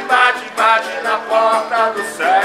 bate, bate, na porta do céu.